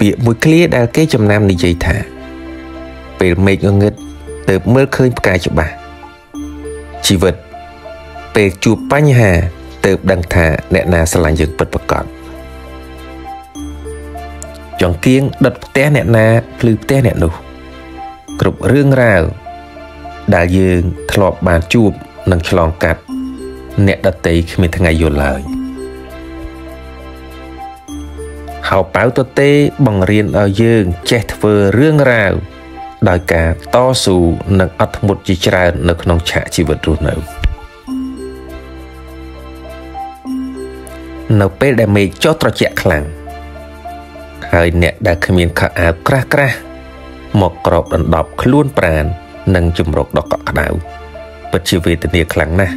ពាក្យមួយឃ្លាដែលគេចំណាំនិយាយថា ពេលមេឃងងឹតទើបមើលឃើញផ្កាយច្បាស់ជីវិត ពេលជួបបញ្ហាទើបដឹងថាអ្នកណាស្រឡាញ់យើងពិតប្រាកដចង្គៀងដុតផ្ទះអ្នកណាភ្លឺផ្ទះអ្នកនោះ គ្រប់រឿងរ៉ាវដែលយើងធ្លាប់បានជួបនិងឆ្លងកាត់ អ្នកដតីគ្មានថ្ងៃយល់ឡើយ ហៅប៉ៅទទេបង្រៀនឲ្យយើង ចេះធ្វើរឿងរ៉ាវដោយការតស៊ូនិងអត់ធ្មត់ជាច្រើននៅក្នុងឆាកជីវិតរស់នៅនៅពេលដែលមេឃចុះត្រជាក់ខ្លាំងហើយអ្នកដែលគ្មានខោអាវក្រាស់ក្រាស់មកក្របដណ្ដប់ខ្លួនប្រាន និងជំរកដ៏កក់ក្ដៅពិតជាវេទនាខ្លាំងណាស់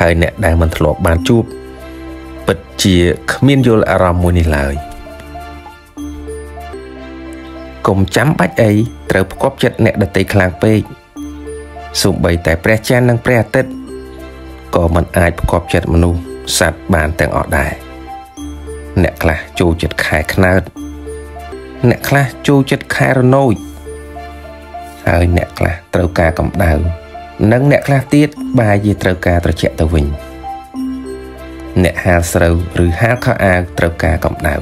ហើយអ្នកដែលមិនធ្លាប់បានជួប ពិតជាគ្មានយល់អារម្មណ៍មួយនេះឡើយកុំចាំបាច់អីត្រូវផ្គប់ចិត្តអ្នកដតីខ្លាំងពេកសូម្បីតែព្រះច័ន្ទនិងព្រះអាទិត្យក៏មិនអាចផ្គប់ចិត្តមនុស្សសត្វបានទាំងអស់ដែរអ្នកខ្លះចូលចិត្តខែខ្នើតអ្នកខ្លះចូលចិត្តខែរណូចហើយអ្នកខ្លះត្រូវការកម្ដៅនិងអ្នកខ្លះទៀតបែរជាត្រូវការត្រជាក់ទៅវិញ អ្នកហាលស្រូវឬហាលខោអាវត្រូវការកម្ដៅ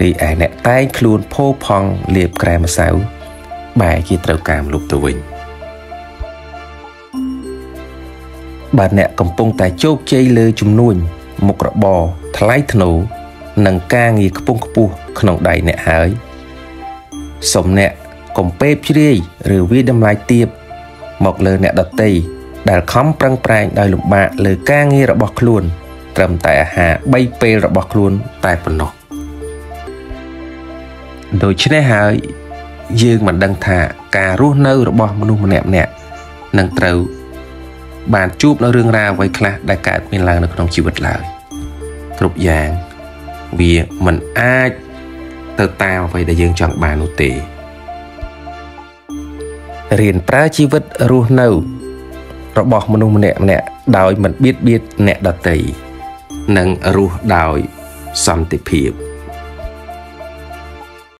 រីឯអ្នកតែងខ្លួនផូរផង់លាបក្រែម្សៅបែរជាត្រូវការមលុបទៅវិញបើអ្នកកំពុងតែជោគជ័យលើជំនួញមុខរបរថ្លៃថ្នូរនិងការងារខ្ពង់ខ្ពស់ក្នុងដៃអ្នកហើយសូមអ្នកកុំពេបជ្រាយឬវាតម្លៃទៀបមកលើអ្នកដតី ដែលខំប្រឹងប្រែងដោយលំបាកលើការងាររបស់ខ្លួន ត្រឹមតែអាហារ3ពេលរបស់ខ្លួនតែប៉ុណ្ណោះដូច្នេះហើយយើងមិនដឹងថាការរស់នៅរបស់មនុស្សម្នាក់ម្នាក់នឹងត្រូវបានជួបនៅរឿងរ៉ាវអ្វីខ្លះដែលកើតមានឡើងនៅក្នុងជីវិតឡើយគ្រប់យ៉ាងវាមិនអាចទៅតាមអ្វីដែលយើងចង់បាននោះទេរៀនប្រើជីវិតរស់នៅ របស់មនុស្សម្នាក់ម្នាក់ដោយមិនបៀតបៀនអ្នកដទៃនិងរស់ដោយសន្តិភាព